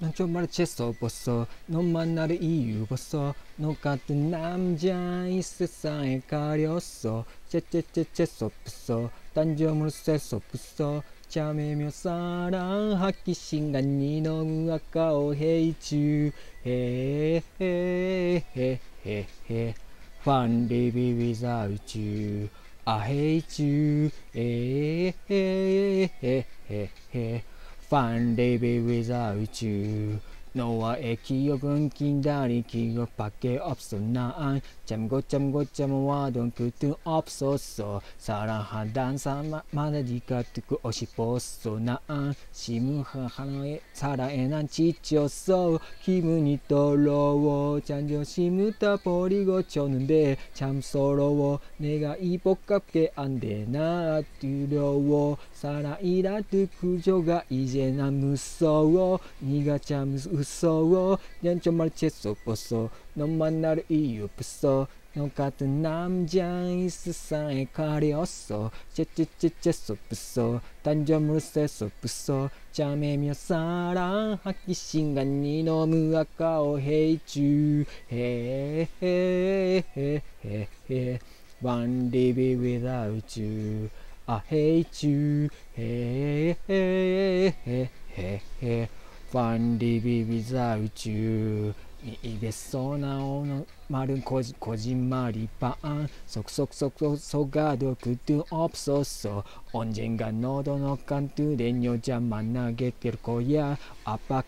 Non c'ho marce posso, non mannare io posso, non cante nam già in stessa e cariosso, c'è c'è c'è c'è so posso, tanjo mo stesso posso, 茶目みょさらん発揮心が二の無赤を平中へーへーへーへーへーファンリビウィザウチューあへいちゅうえーへーへーへーへーへー Fun baby without you 너와의 기억은 긴다리 기억밖에 없어 난 잠고 잠고 잠와던 그뜻 없었어 사랑한단 사람마다 네가 듣고 싶었어 난 심은 하나의 사랑에 난 지쳤어 기분이 더러워 잔저심을 다 버리고 쳤는데 참 서러워 내가 이복갑게 안돼나 두려워 사랑이라 뜻 구조가 이제 난 무서워 네가 참 무서워 so Nhân cho mal chết so po so No man nar iu po so No kata nam jan isu san e kari oso Che che che che so po so Tanjo muru se so po so Cha me mi o sa ran Haki shin ga ni no mu aka o hei chu Hey hey hey hey hey One day be without you I hate you. Hey, hey, hey, hey, hey. ファンリビビザ宇宙いいべそうなおのまるこじこじんまりパンそくそくそくそがどくとプソソオンジェンがのどのかんとでにょじゃまなげてるこやあぱく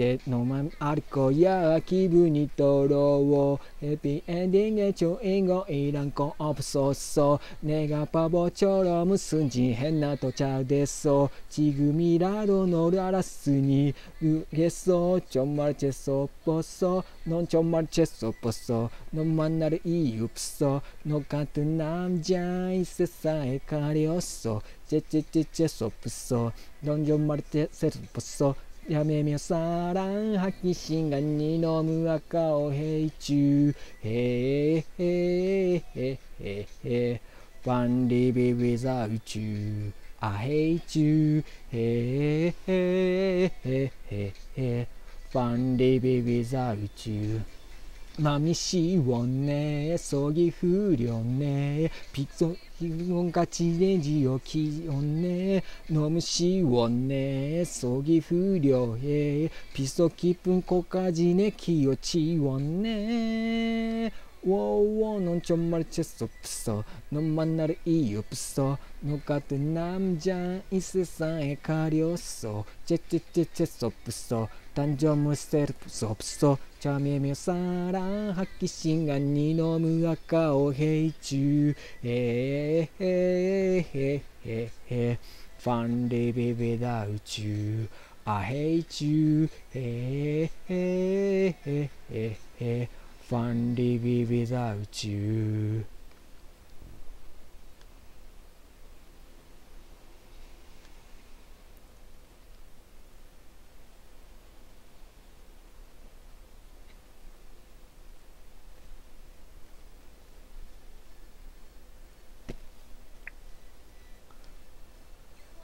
て飲ま歩こうや気分にとろう。ヘッピーエンディングチョインゴイランコンオプソッソネガパボチョロムスンジ変なとちゃうでそう。ちぐみラドのララスにうげそう。ちょんまるチェソポソのんちょんまるチェソポソのまんなるいゆぷそのかとなんじゃいせさえかりおそチェチェチェチェソプソんじょまるチェソポソやめみゃさらんはきしんがにのむ赤をへいちゅうへえへえへえへえァンリビウィザウチューあへいちゅうへえへえへえへえァンリビウィザウチューまみしいをね、そぎ不良ね、ピゾヒゴンガチでジオキヨね、飲むしをね、そぎ不良へ、ピソキプンコカジネキヨチをね、ウォーウォーのんちょんまるチェストプソのまなるいいよプソのかてなんじゃんいせさんへかりょっそチェチェチェチェストプソ誕生むせるプソプソチャミミサランはきしんがにのむ赤をへいちゅう。へえへえへえへえファンレベベダウチュウアヘイチュウ Hey, hey, hey, え Fun be without you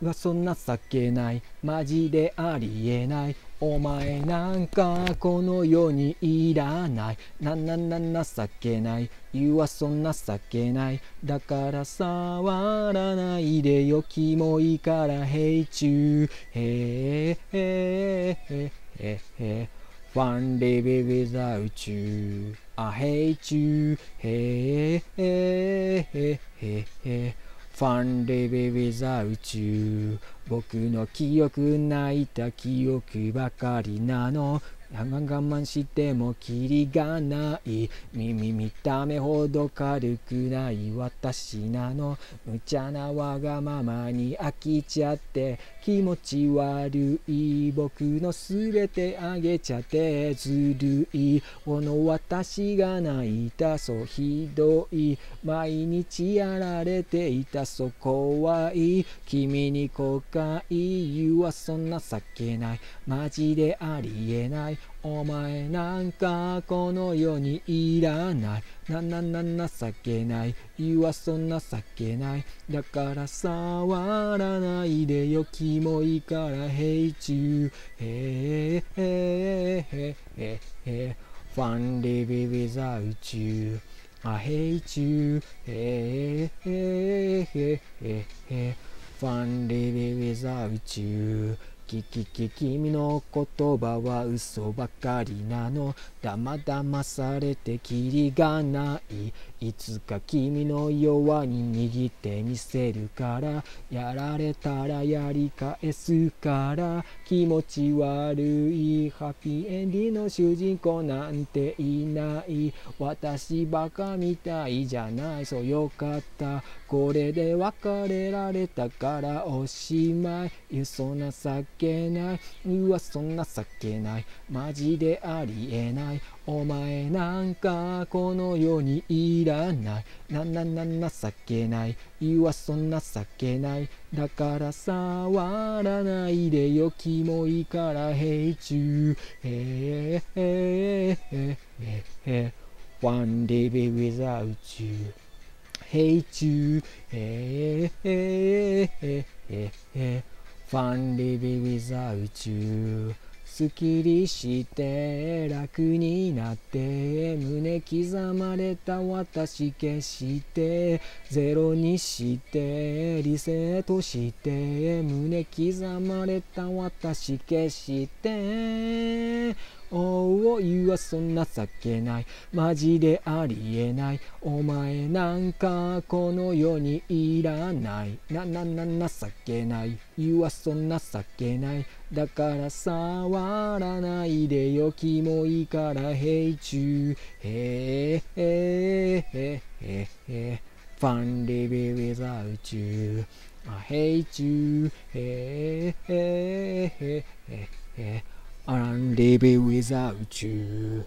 うわそんな情けない。マジでありえない。お前なんかこの世にいらない。ななな情けない。言わそんな情けない。だから触らないでよ。キモいから hate you へえへえへえ One day be without you I hate you ファンレベウェザー宇宙。僕の記憶泣いた記憶ばかりなの。我慢してもキリがない耳見た目ほど軽くない私なの。無茶なわがままに飽きちゃって気持ち悪い僕のすべてあげちゃってずるいこの私が泣い。たそうひどい。毎日やられていたそう怖い君に後悔言わそんな情けない。マジでありえない。ないお前なんかこの世にいらない。ななな情けない。言わそ情けない。だから触らないでよ。キモいから平中へえへえへえへえ Fun living without you I hate you へえへえへえ Fun living without you キキキ君の言葉は嘘ばかりなの。だまだまされてきりがない。いつか君の弱に握ってみせるから。やられたらやり返すから。気持ち悪いハッピーエンディの主人公なんていない。私バカみたいじゃない。そうよかった。これで別れられたからおしまい。嘘情けない。うわそんな情けない。マジでありえない。お前なんかこの世にいらない。なんなんなん情けない。言わそんな情けない。だから触らないでよキモいから平中へえへえへえへえ One day without you 平中へえへえへえへ Fun living without you すっきりして楽になって胸刻まれた私消してゼロにしてリセットして胸刻まれた私消して。おお言わそんな情けない。マジでありえない。お前なんかこの世にいらない。ななな情けない。言わそんな情けない。だから触らないでよ。キモいから平中へえへえへえへ Fun living without you I hate you へえへえへえへ I'm living without you